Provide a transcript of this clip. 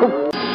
Oh.